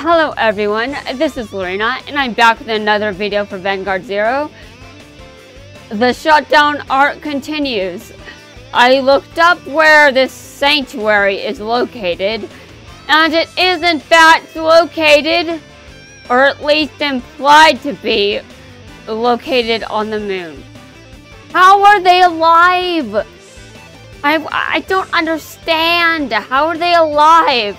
Hello everyone, this is Lerena, and I'm back with another video for Vanguard Zero. The shutdown art continues. I looked up where this sanctuary is located, and it is in fact located, or at least implied to be, located on the moon. How are they alive? I, I don't understand. How are they alive?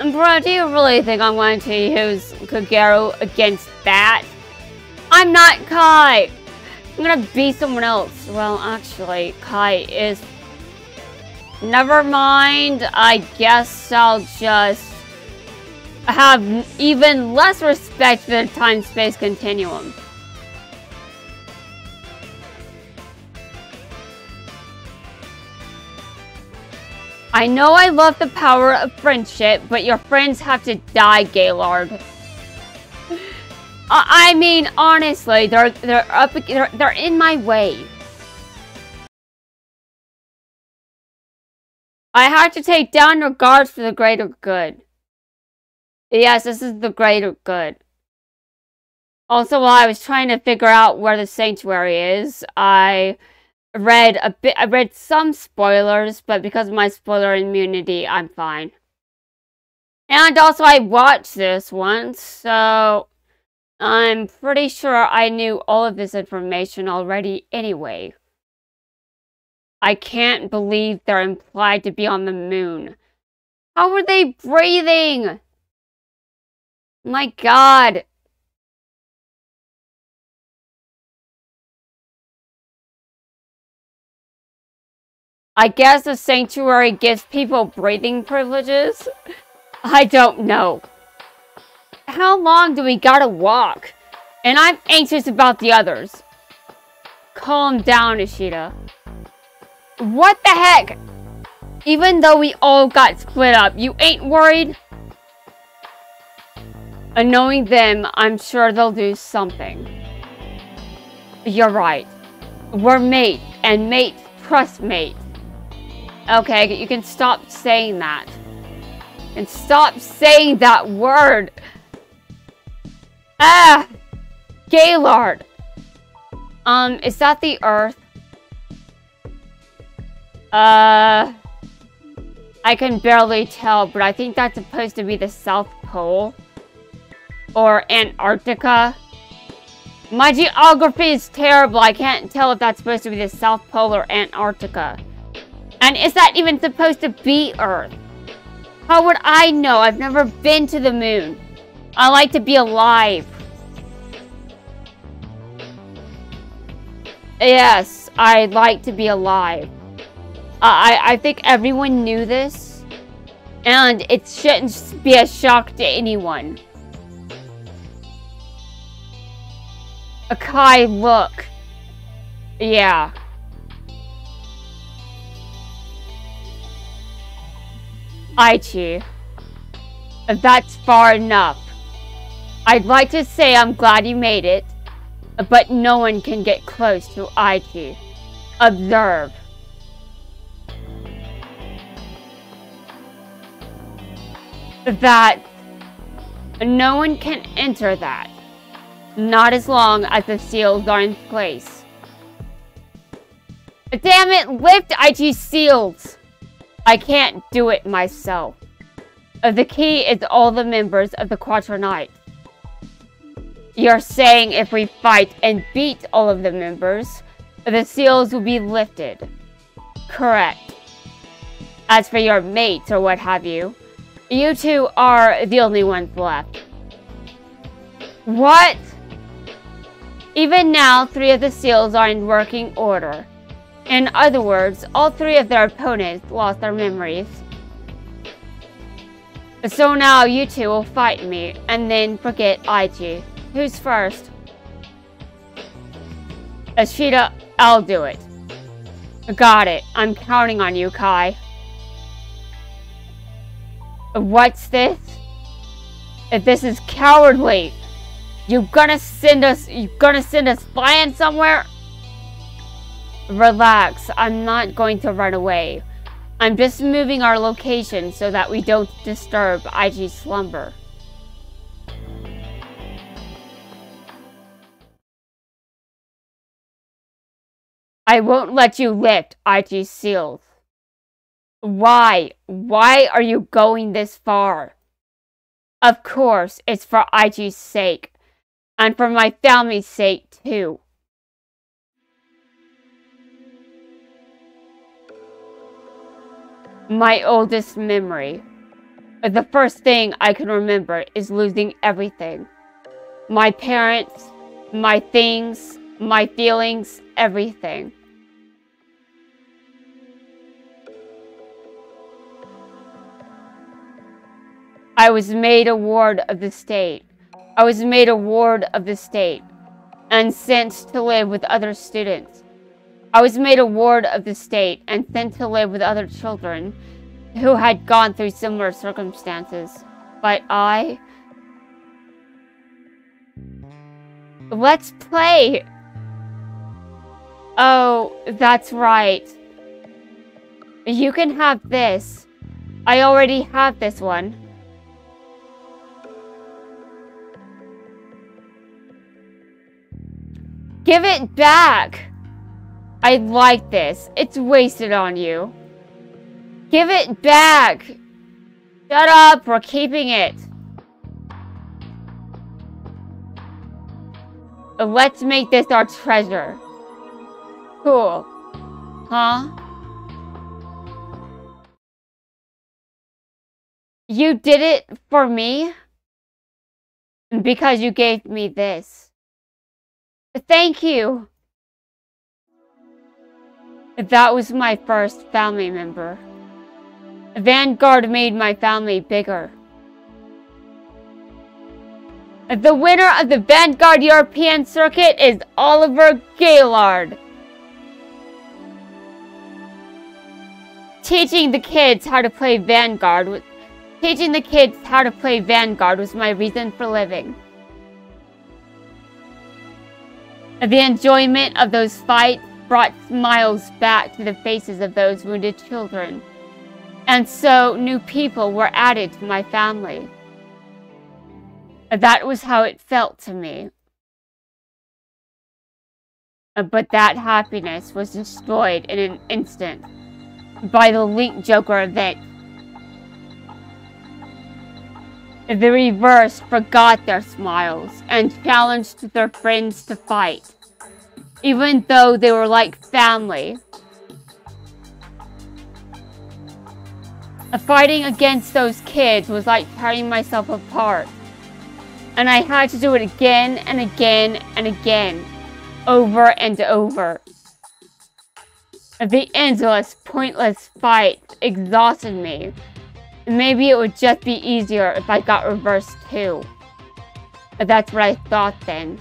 Bro, do you really think I'm going to use Kagero against that? I'm not Kai! I'm gonna be someone else. Well, actually, Kai is... Never mind. I guess I'll just have even less respect for the time-space continuum. I know I love the power of friendship, but your friends have to die, Gaylord. I mean, honestly, they're they're up they're, they're in my way. I have to take down regards for the greater good. Yes, this is the greater good. Also, while I was trying to figure out where the sanctuary is, I read a bit I read some spoilers, but because of my spoiler immunity, I'm fine. And also I watched this once, so I'm pretty sure I knew all of this information already anyway. I can't believe they're implied to be on the moon. How are they breathing? My god. I guess the sanctuary gives people breathing privileges? I don't know. How long do we gotta walk? And I'm anxious about the others. Calm down, Ishida. What the heck? Even though we all got split up, you ain't worried? And knowing them, I'm sure they'll do something. You're right. We're mate, and mate trust mate. Okay, you can stop saying that. And stop saying that word. Ah! Gaylord. Um, is that the Earth? Uh... I can barely tell, but I think that's supposed to be the South Pole. Or Antarctica. My geography is terrible. I can't tell if that's supposed to be the South Pole or Antarctica. And is that even supposed to be Earth? How would I know? I've never been to the moon. I like to be alive. Yes, I like to be alive. I, I think everyone knew this. And it shouldn't be a shock to anyone. Akai, look. Yeah. Aichi. That's far enough. I'd like to say I'm glad you made it, but no one can get close to Aichi. Observe. That no one can enter that. Not as long as the seals are in place. Damn it, lift Aichi's seals! I can't do it myself. Uh, the key is all the members of the Quaternite. You're saying if we fight and beat all of the members, the seals will be lifted. Correct. As for your mates or what have you, you two are the only ones left. What? Even now, three of the seals are in working order. In other words, all three of their opponents lost their memories. So now you two will fight me, and then forget Aichi. Who's first? Ishida, I'll do it. Got it. I'm counting on you, Kai. What's this? If this is cowardly, you gonna send us, you gonna send us flying somewhere? Relax, I'm not going to run away. I'm just moving our location so that we don't disturb Aichi's slumber. I won't let you lift Aichi's seals. Why? Why are you going this far? Of course, it's for Aichi's sake. And for my family's sake, too. My oldest memory. The first thing I can remember is losing everything. My parents, my things, my feelings, everything. I was made a ward of the state. I was made a ward of the state and sent to live with other students. I was made a ward of the state and sent to live with other children who had gone through similar circumstances. But I... Let's play! Oh, that's right. You can have this. I already have this one. Give it back! I like this. It's wasted on you. Give it back! Shut up, we're keeping it. Let's make this our treasure. Cool. Huh? You did it for me? Because you gave me this. Thank you. That was my first family member. Vanguard made my family bigger. The winner of the Vanguard European Circuit is Oliver Gaylord. Teaching the kids how to play Vanguard teaching the kids how to play Vanguard was my reason for living. The enjoyment of those fights brought smiles back to the faces of those wounded children. And so new people were added to my family. That was how it felt to me. But that happiness was destroyed in an instant by the Link Joker event. The reverse forgot their smiles and challenged their friends to fight even though they were like family. Fighting against those kids was like tearing myself apart. And I had to do it again and again and again, over and over. The endless, pointless fight exhausted me. Maybe it would just be easier if I got reversed too. That's what I thought then.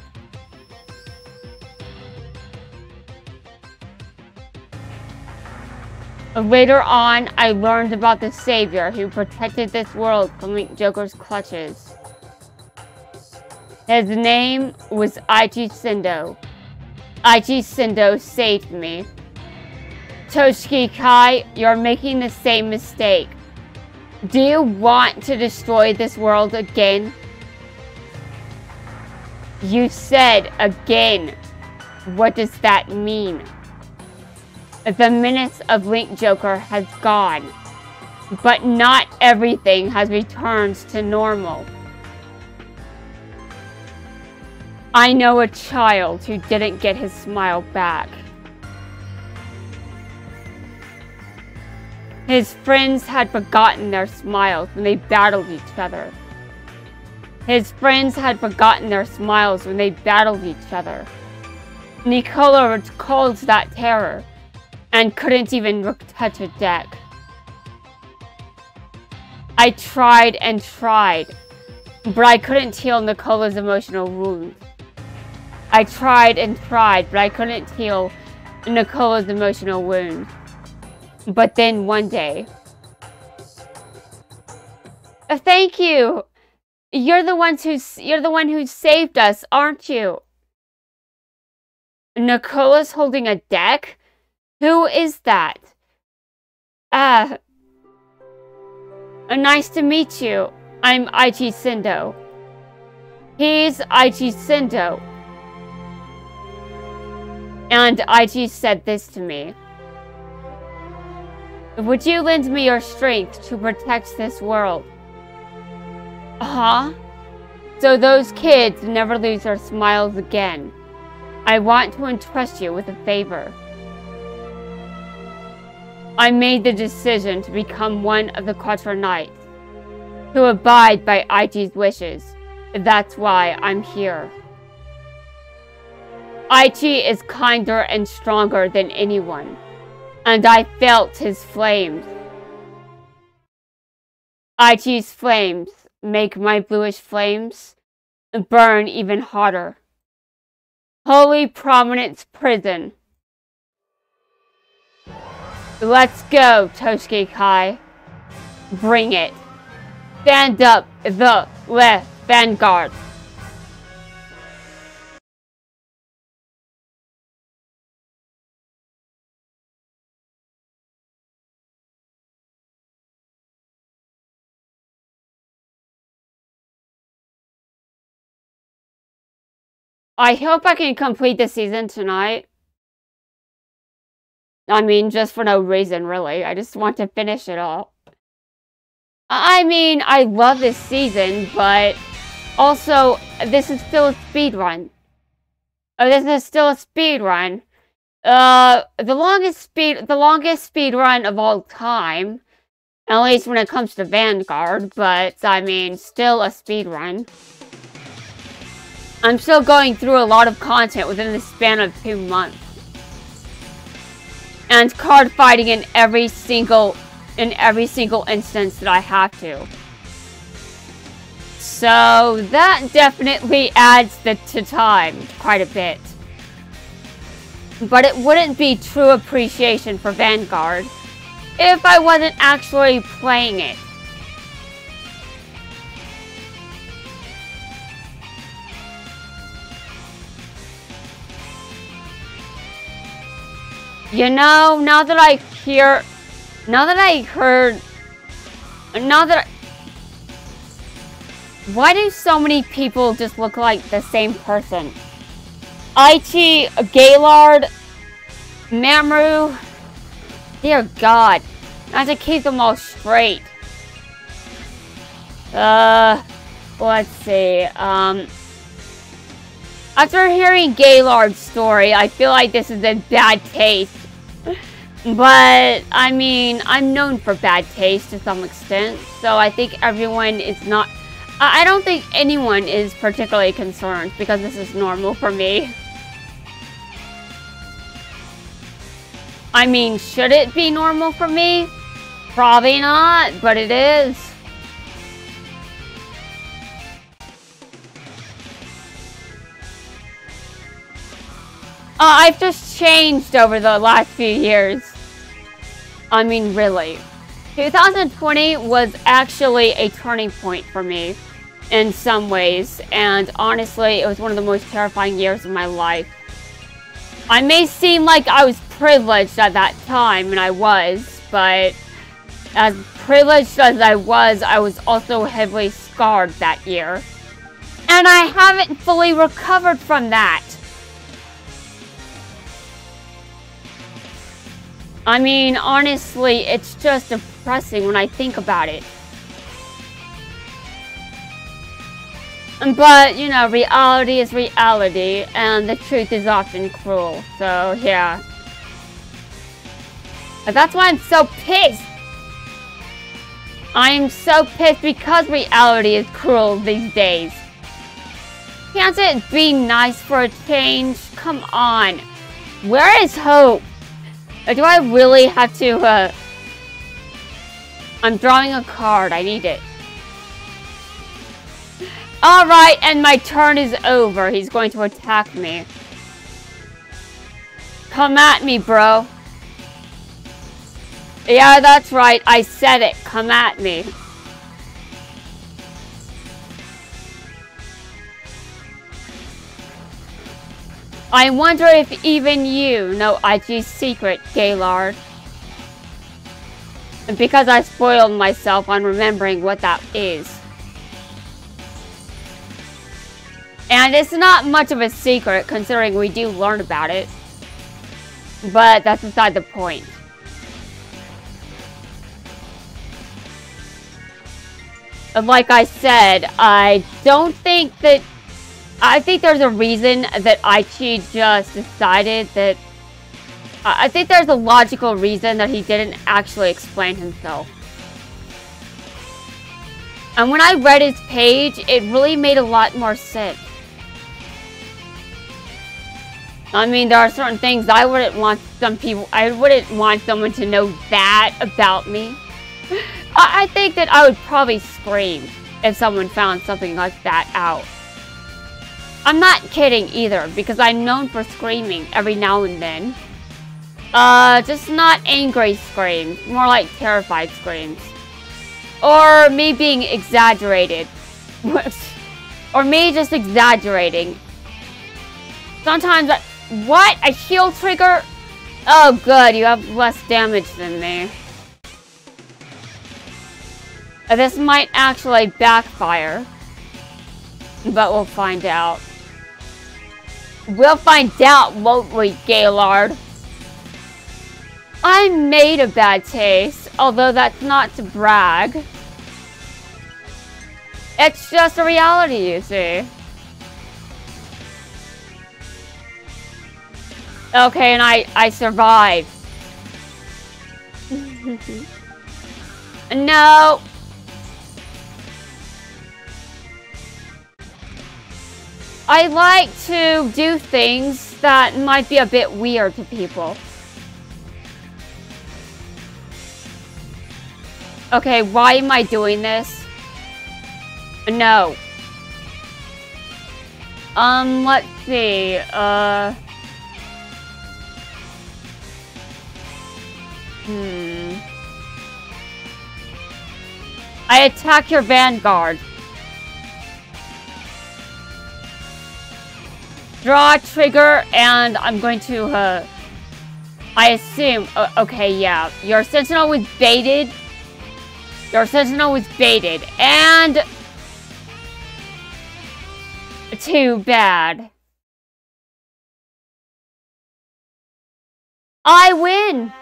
Later on, I learned about the savior who protected this world from the Joker's clutches. His name was Aichi Sendo. Aichi Sendo saved me. Toshiki Kai, you're making the same mistake. Do you want to destroy this world again? You said again. What does that mean? The minutes of Link Joker has gone, but not everything has returned to normal. I know a child who didn't get his smile back. His friends had forgotten their smiles when they battled each other. His friends had forgotten their smiles when they battled each other. Nicola recalls that terror and couldn't even touch a deck. I tried and tried, but I couldn't heal Nicola's emotional wound. I tried and tried, but I couldn't heal Nicola's emotional wound. But then one day... Uh, thank you! You're the ones who you're the one who saved us, aren't you? Nicola's holding a deck? Who is that? Ah. Uh, nice to meet you. I'm Aichi Sendo. He's Aichi Sendo. And Aichi said this to me. Would you lend me your strength to protect this world? Uh-huh. So those kids never lose their smiles again. I want to entrust you with a favor. I made the decision to become one of the Quattro Knights, to abide by Aichi's wishes. That's why I'm here. Aichi is kinder and stronger than anyone, and I felt his flames. Aichi's flames make my bluish flames burn even hotter. Holy Prominence Prison. Let's go, Toshiki Kai. Bring it. Stand up, the left vanguard. I hope I can complete the season tonight. I mean, just for no reason, really. I just want to finish it all. I mean, I love this season, but also, this is still a speed run. Oh, this is still a speed run. Uh, the longest speed, the longest speed run of all time. At least when it comes to Vanguard, but I mean, still a speed run. I'm still going through a lot of content within the span of two months. And card fighting in every single in every single instance that I have to. So that definitely adds the to time quite a bit. But it wouldn't be true appreciation for Vanguard if I wasn't actually playing it. You know, now that I hear, now that I heard, now that, I, why do so many people just look like the same person? Aichi, Gaylord, Mamoru, dear God, I have to keep them all straight. Uh, let's see, um, after hearing Gaylord's story, I feel like this is in bad taste. But, I mean, I'm known for bad taste to some extent, so I think everyone is not... I don't think anyone is particularly concerned, because this is normal for me. I mean, should it be normal for me? Probably not, but it is. Uh, I've just changed over the last few years. I mean, really. 2020 was actually a turning point for me in some ways, and honestly, it was one of the most terrifying years of my life. I may seem like I was privileged at that time, and I was, but as privileged as I was, I was also heavily scarred that year. And I haven't fully recovered from that. I mean, honestly, it's just depressing when I think about it. But, you know, reality is reality, and the truth is often cruel. So, yeah. But that's why I'm so pissed. I'm so pissed because reality is cruel these days. Can't it be nice for a change? Come on. Where is hope? Do I really have to, uh... I'm drawing a card. I need it. Alright, and my turn is over. He's going to attack me. Come at me, bro. Yeah, that's right. I said it. Come at me. I wonder if even you know Aichi's secret, Gaylord. Because I spoiled myself on remembering what that is. And it's not much of a secret considering we do learn about it. But that's beside the point. Like I said, I don't think that... I think there's a reason that Aichi just decided that... I think there's a logical reason that he didn't actually explain himself. And when I read his page, it really made a lot more sense. I mean, there are certain things I wouldn't want some people, I wouldn't want someone to know that about me. I, I think that I would probably scream if someone found something like that out. I'm not kidding either, because I'm known for screaming every now and then. Uh, just not angry screams, more like terrified screams. Or me being exaggerated. or me just exaggerating. Sometimes I, what? A heal trigger? Oh, good. You have less damage than me. This might actually backfire. But we'll find out. We'll find out, won't we, Gaylord? I made a bad taste, although that's not to brag. It's just a reality, you see. Okay, and I, I survived. no! I like to do things that might be a bit weird to people. Okay, why am I doing this? No. Um, let's see, uh... Hmm. I attack your vanguard. Draw trigger, and I'm going to, uh... I assume... Uh, okay, yeah. Your sentinel was baited. Your sentinel was baited. And... Too bad. I win!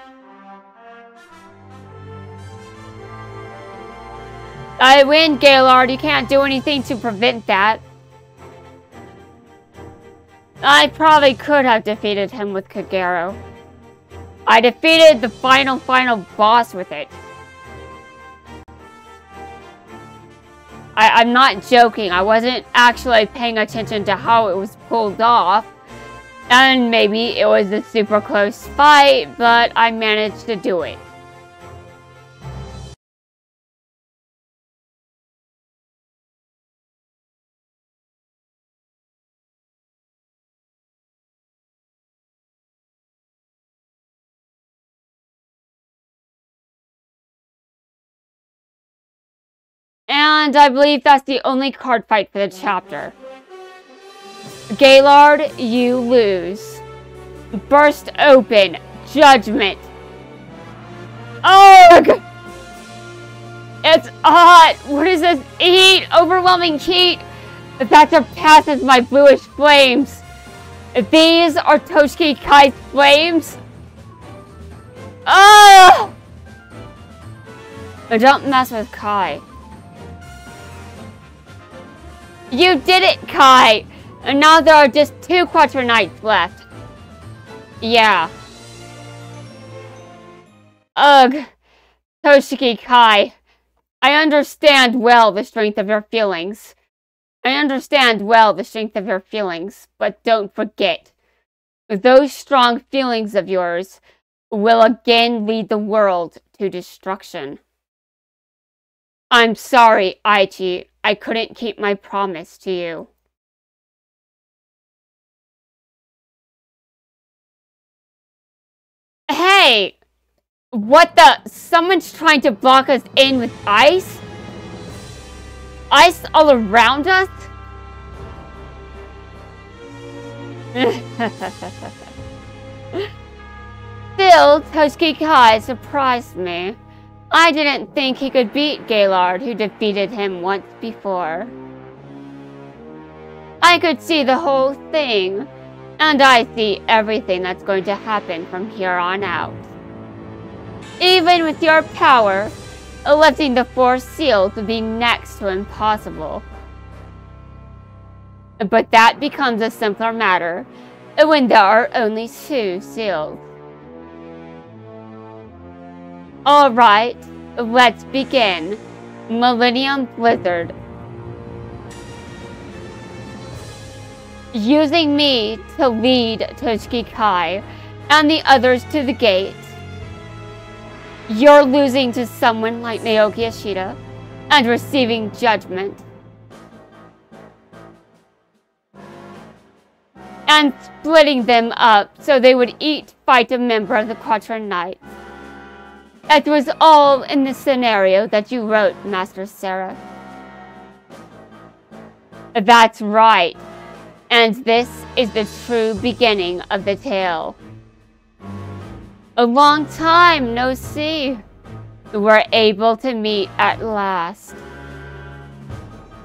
I win, Gaylord. You can't do anything to prevent that. I probably could have defeated him with Kagero. I defeated the final, final boss with it. I, am not joking. I wasn't actually paying attention to how it was pulled off. And maybe it was a super close fight, but I managed to do it. And I believe that's the only card fight for the chapter. Gaylord, you lose. Burst open. Judgment. Ugh! It's hot! What is this heat? Overwhelming heat The that surpasses my bluish flames. These are Toshiki Kai's flames? Ugh! Don't mess with Kai. You did it, Kai! And now there are just two Quattro Knights left. Yeah. Ugh. Toshiki Kai. I understand well the strength of your feelings. I understand well the strength of your feelings, but don't forget. Those strong feelings of yours will again lead the world to destruction. I'm sorry, Aichi. I couldn't keep my promise to you. Hey! What the? Someone's trying to block us in with ice? Ice all around us? Still, Toshiki Kai surprised me. I didn't think he could beat Gaylord, who defeated him once before. I could see the whole thing, and I see everything that's going to happen from here on out. Even with your power, lifting the four seals would be next to impossible. But that becomes a simpler matter when there are only two seals. Alright, let's begin. Millennium Blizzard. Using me to lead Toshiki Kai and the others to the gate. You're losing to someone like Naoki Ishida and receiving judgment. And splitting them up so they would each fight a member of the Quatron Knights. It was all in the scenario that you wrote, Master Seraph. That's right. And this is the true beginning of the tale. A long time no see. We're able to meet at last.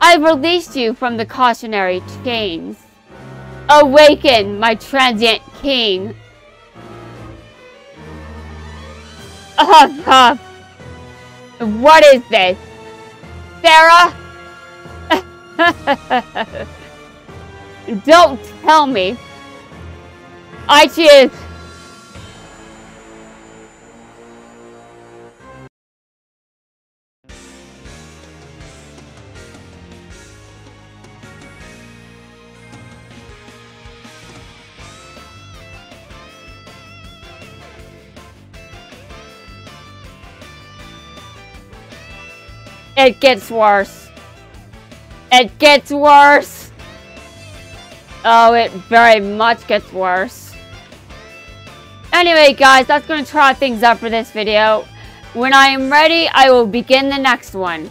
I released you from the cautionary chains. Awaken, my transient king. What is this? Serra? Don't tell me. I just... It gets worse. It gets worse. Oh, it very much gets worse. Anyway, guys, that's going to try things up for this video. When I am ready, I will begin the next one.